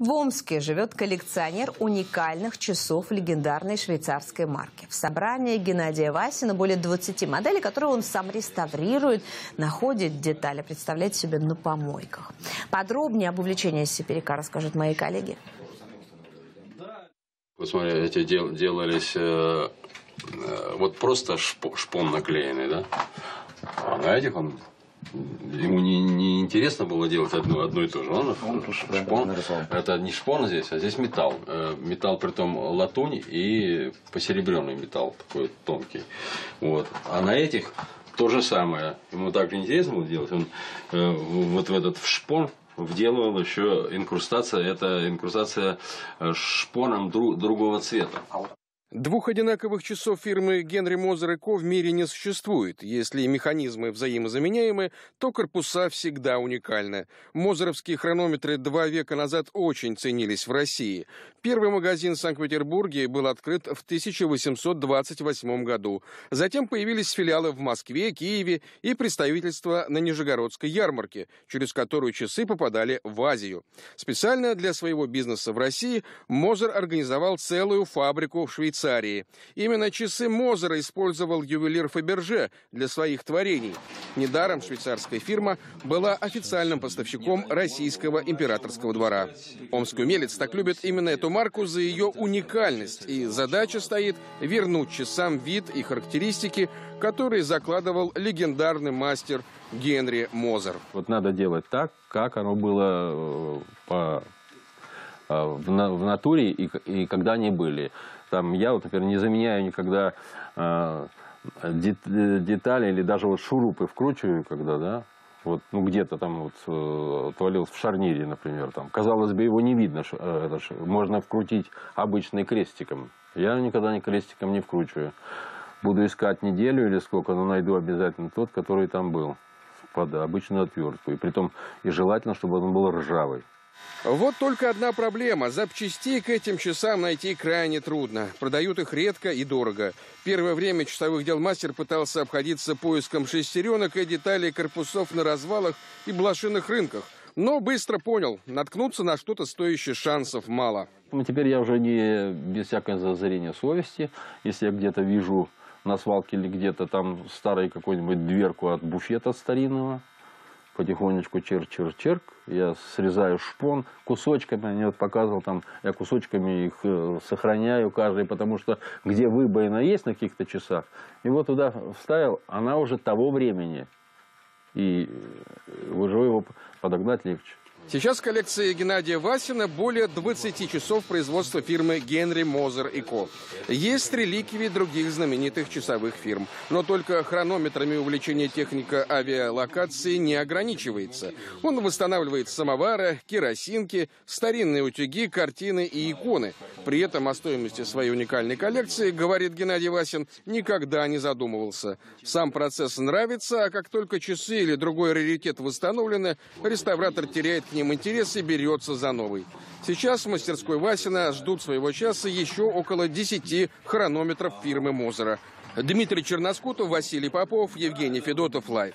В Омске живет коллекционер уникальных часов легендарной швейцарской марки. В собрании Геннадия Васина более 20 моделей, которые он сам реставрирует, находит детали, представляет себе на помойках. Подробнее об увлечении Сиперика расскажут мои коллеги. Вот эти дел, делались э, э, вот просто шпон наклеенный, да? А на этих он ему не, не интересно было делать одно, одно и то же. Он, Он шпон, нарисовал. это не шпон здесь, а здесь металл. Э, Металл притом латунь и посеребренный металл такой тонкий. Вот. А на этих то же самое. Ему так интересно было делать. Он э, вот в этот в шпон вделывал еще инкрустация. Это инкрустация э, шпоном дру- другого цвета. Двух одинаковых часов фирмы Генри Мозер и Ко в мире не существует. Если механизмы взаимозаменяемы, то корпуса всегда уникальны. Мозеровские хронометры два века назад очень ценились в России. Первый магазин в Санкт-Петербурге был открыт в 1828 году. Затем появились филиалы в Москве, Киеве и представительства на Нижегородской ярмарке, через которую часы попадали в Азию. Специально для своего бизнеса в России Мозер организовал целую фабрику в Швейцарии. Именно часы Мозера использовал ювелир Фаберже для своих творений. Недаром швейцарская фирма была официальным поставщиком российского императорского двора. Омский умелец так любит именно эту марку за ее уникальность, и задача стоит вернуть часам вид и характеристики, которые закладывал легендарный мастер Генри Мозер. Вот надо делать так, как оно было э, по, э, в, на- в натуре и, и когда они были. Там я вот, например, не заменяю никогда дет- э, детали или даже вот шурупы вкручиваю, когда, да, вот, ну, где-то там вот э, отвалился в шарнире, например, там, казалось бы, его не видно, ш- э, это ж можно вкрутить обычный крестиком. Я никогда не крестиком не вкручиваю. Буду искать неделю или сколько, но найду обязательно тот, который там был под обычную отвертку. И притом и желательно, чтобы он был ржавый. Вот только одна проблема. Запчастей к этим часам найти крайне трудно. Продают их редко и дорого. Первое время часовых дел мастер пытался обходиться поиском шестеренок и деталей корпусов на развалах и блошиных рынках. Но быстро понял, наткнуться на что-то стоящее шансов мало. Ну, теперь я уже не без всякого зазрения совести. Если я где-то вижу на свалке или где-то там старую какую-нибудь дверку от буфета старинного, потихонечку черк-черк-черк, я срезаю шпон кусочками, я вот показывал там, я кусочками их э, сохраняю каждый, потому что где выбоина есть на каких-то часах, и вот туда вставил, она уже того времени, и э, уже его подогнать легче. Сейчас в коллекции Геннадия Васина более 20 часов производства фирмы Генри Мозер и Ко. Есть реликвии других знаменитых часовых фирм. Но только хронометрами увлечение техника авиалокации не ограничивается. Он восстанавливает самовары, керосинки, старинные утюги, картины и иконы. При этом о стоимости своей уникальной коллекции, говорит Геннадий Васин, никогда не задумывался. Сам процесс нравится, а как только часы или другой раритет восстановлены, реставратор теряет к ним интерес и берется за новый. Сейчас в мастерской Васина ждут своего часа еще около 10 хронометров фирмы Мозера. Дмитрий Черноскутов, Василий Попов, Евгений Федотов, Лайв.